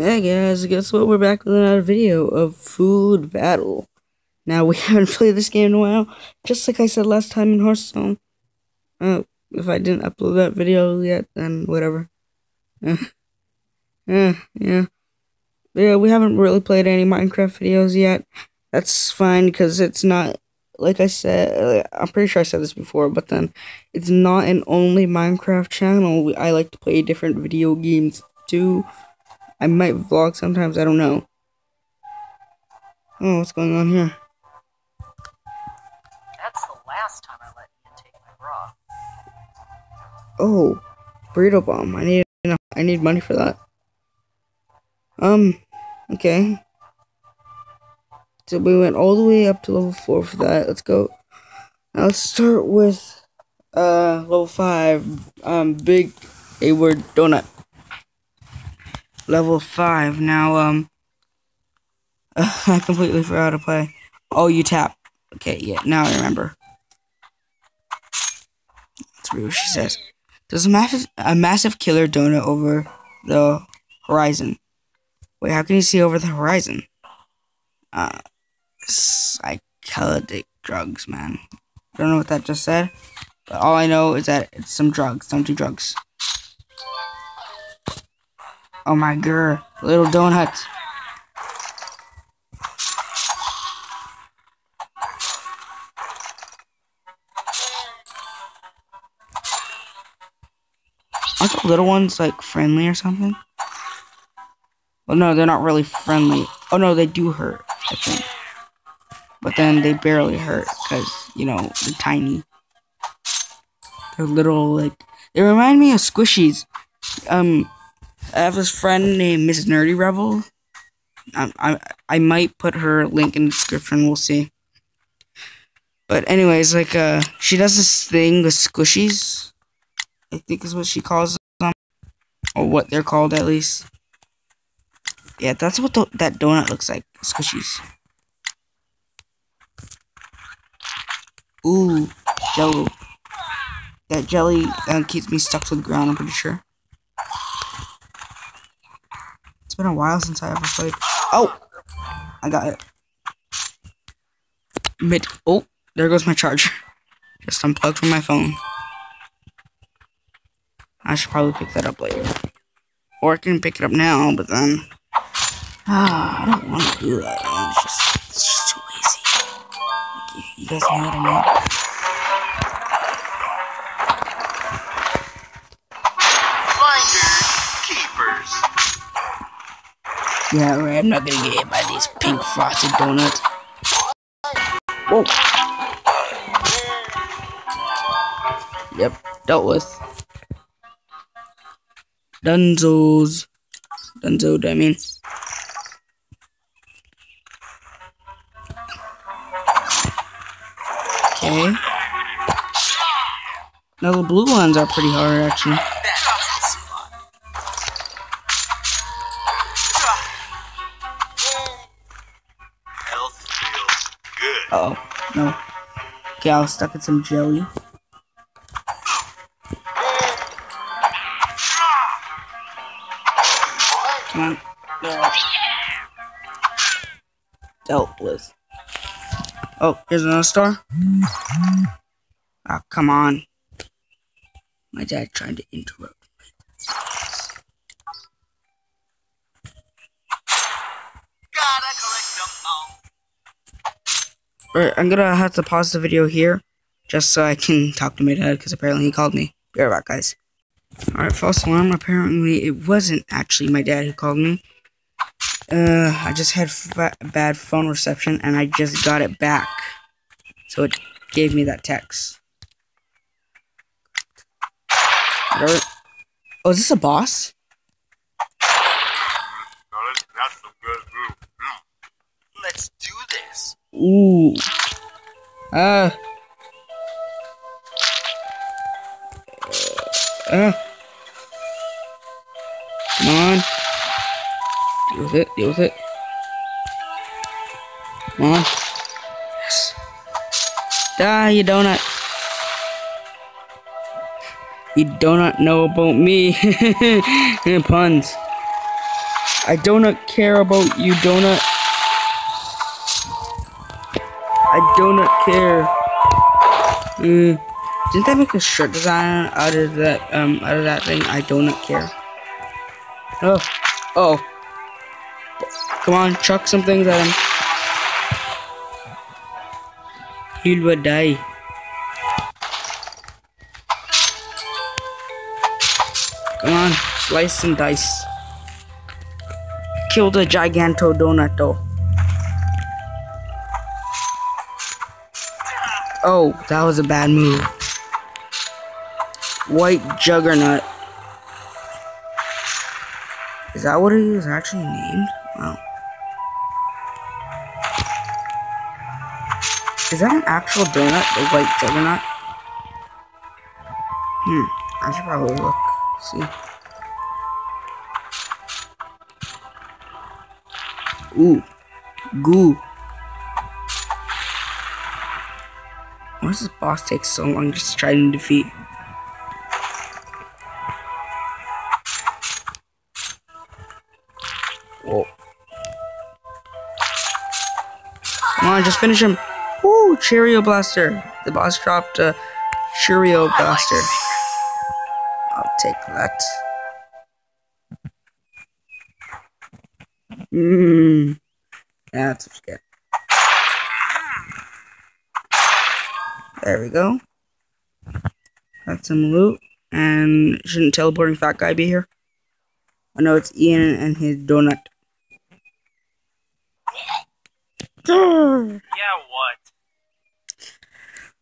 Hey guys, guess what? We're back with another video of Food Battle. Now, we haven't played this game in a while, just like I said last time in Hearthstone. Uh, if I didn't upload that video yet, then whatever. Uh, uh, yeah. Yeah, we haven't really played any Minecraft videos yet. That's fine, because it's not, like I said, I'm pretty sure I said this before, but then, it's not an only Minecraft channel. I like to play different video games, too. I might vlog sometimes, I don't know. Oh, what's going on here? That's the last time I let Ian take my bra. Oh, burrito bomb. I need I need money for that. Um, okay. So we went all the way up to level four for that. Let's go. Now let's start with uh level five. Um, big A word donut level 5. Now, um, uh, I completely forgot to play. Oh, you tap. Okay, yeah, now I remember. Let's read what she says. There's a massive, a massive killer donut over the horizon. Wait, how can you see over the horizon? Uh, psychedelic drugs, man. I don't know what that just said, but all I know is that it's some drugs. Don't do drugs. Oh my girl, little donuts. Aren't the little ones like friendly or something? Well, no, they're not really friendly. Oh no, they do hurt, I think. But then they barely hurt because, you know, they're tiny. They're little, like, they remind me of squishies. Um, I have this friend named Mrs. Nerdy Rebel. I, I, I might put her link in the description. We'll see. But anyways, like, uh, she does this thing with squishies. I think is what she calls them. Or what they're called, at least. Yeah, that's what the, that donut looks like. Squishies. Ooh, jello. That jelly uh, keeps me stuck to the ground, I'm pretty sure been a while since I ever played. Oh! I got it. Mid. Oh, there goes my charger. Just unplugged from my phone. I should probably pick that up later. Or I can pick it up now, but then. Ah, I don't want to do that. It's just, it's just too lazy. You guys know what I mean? Yeah, right. I'm not gonna get hit by these pink frosted donuts. Whoa. Yep, dealt with. Dunzos. Dunzo, I mean. Okay. Now the blue ones are pretty hard, actually. Uh oh, no. Okay, I was stuck in some jelly. Come on. No. Dealt with. Oh, here's another star. Ah, oh, come on. My dad trying to interrupt. Alright, I'm gonna have to pause the video here just so I can talk to my dad because apparently he called me. Be right back, guys. Alright, false alarm. Apparently, it wasn't actually my dad who called me. Uh, I just had bad phone reception and I just got it back. So it gave me that text. Whatever. Oh, is this a boss? Let's do this. Ooh. Ah. Ah. Come on. Deal with it. Deal with it. Come on. Yes. Die, you donut. You do not know about me. Puns. I do not care about you, donut. I do not care. Mm. Didn't they make a shirt design out of that um out of that thing? I do not care. Oh, oh. Come on, chuck some things at him. He will die. Come on, slice and dice. Kill the Giganto Donato. Oh, that was a bad move. White Juggernaut. Is that what he is actually named? Wow. Is that an actual donut? The White Juggernaut? Hmm. I should probably look. See. Ooh. Goo. Why does this boss take so long just to try to defeat? Whoa. Come on, just finish him. Woo! Churro Blaster. The boss dropped a Churro Blaster. I'll take that. Mmm. That's you There we go. Got some loot. And shouldn't teleporting fat guy be here? I know it's Ian and his donut. Yeah,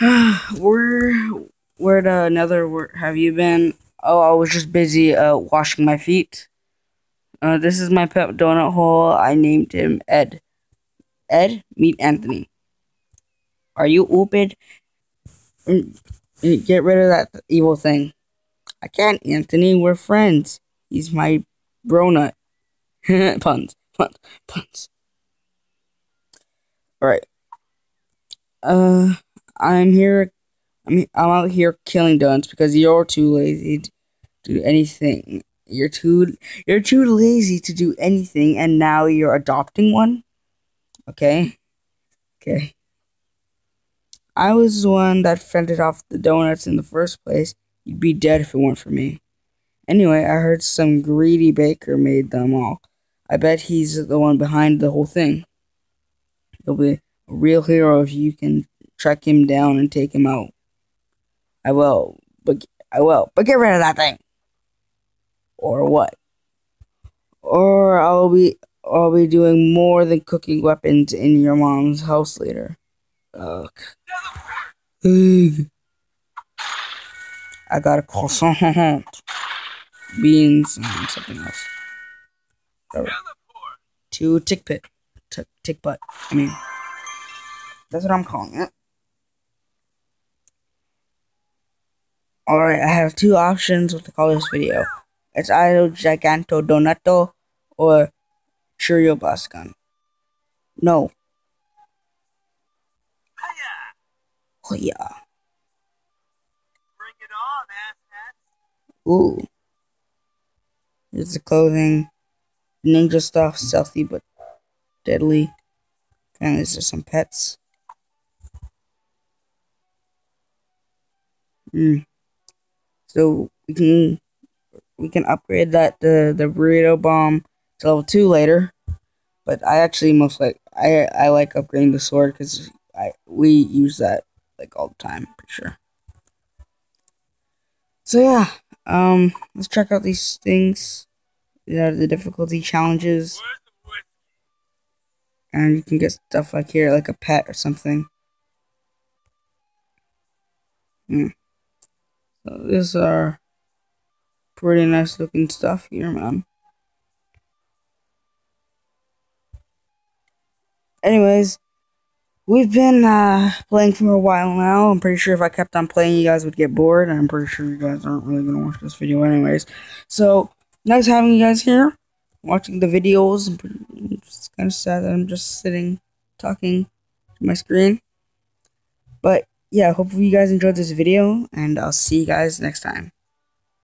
what? where where the another where have you been? Oh, I was just busy uh washing my feet. Uh, this is my pet donut hole. I named him Ed. Ed, meet Anthony. Are you open? Get rid of that evil thing. I can't, Anthony. We're friends. He's my bronut. puns, puns, puns. Alright. Uh, I'm here. I mean, I'm out here killing donuts because you're too lazy to do anything. You're too you're too lazy to do anything, and now you're adopting one. Okay, okay. I was the one that fended off the donuts in the first place. You'd be dead if it weren't for me. Anyway, I heard some greedy baker made them all. I bet he's the one behind the whole thing. He'll be a real hero if you can track him down and take him out. I will, but I will, but get rid of that thing. Or what? Or I'll be I'll be doing more than cooking weapons in your mom's house later. I got a croissant, beans, and something else. Two tick pit, tick, tick butt. I mean, that's what I'm calling it. Alright, I have two options what to call this video. It's either Giganto Donato or Churro Blast Gun. No. Oh yeah. Bring it on, asshat. Ooh. Here's the clothing. Ninja stuff, stealthy but deadly. And these are some pets. Hmm. So we can we can upgrade that the the burrito bomb to level two later. But I actually most like I I like upgrading the sword because I we use that like all the time, pretty sure. So yeah, um, let's check out these things. These are the difficulty challenges, and you can get stuff like here, like a pet or something. Hmm. So these are pretty nice looking stuff here, man. Anyways, we've been uh, playing for a while now. I'm pretty sure if I kept on playing, you guys would get bored. I'm pretty sure you guys aren't really gonna watch this video, anyways. So nice having you guys here, watching the videos. It's kind of sad that I'm just sitting talking to my screen. But yeah, hopefully you guys enjoyed this video, and I'll see you guys next time.